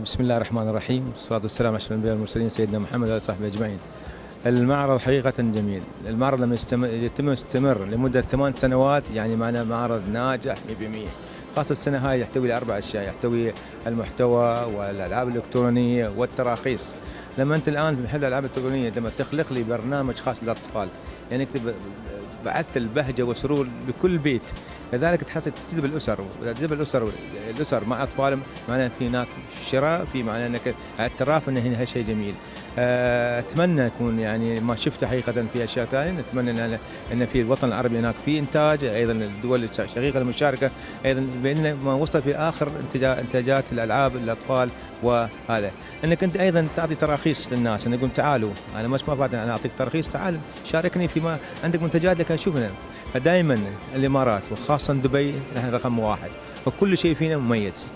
بسم الله الرحمن الرحيم والصلاة والسلام على الأنبياء والمرسلين سيدنا محمد وآله وصحبه أجمعين. المعرض حقيقة جميل، المعرض لما يتم يستمر لمدة ثمان سنوات يعني معنا معرض ناجح 100%. خاصة السنة هاي يحتوي على أربع أشياء، يحتوي المحتوى والألعاب الإلكترونية والتراخيص. لما أنت الآن في محل الألعاب الإلكترونية لما تخلق لي برنامج خاص للأطفال، يعني اكتب بعثت البهجة والسرور لكل بيت لذلك تحس تجذب الأسر. تجذب الأسر الأسر مع أطفالهم معناه في هناك شراء في معناه إنك اعتراف إن هنا شيء جميل. أتمنى يكون يعني ما شفته حقيقة في أشياء ثانية. نتمنى إن إن في الوطن العربي هناك في إنتاج أيضا الدول الشقيقة المشاركة أيضا بأن ما وصل في آخر انتاجات الألعاب للاطفال وهذا. انك انت أيضا تعطي تراخيص للناس. ان يقول تعالوا. أنا مش ما فات أنا أعطيك تراخيص تعال شاركني فيما عندك منتجات لك شوفنا. فدائما الإمارات وخاصه دبي نحن رقم واحد. فكل شيء فينا مميز.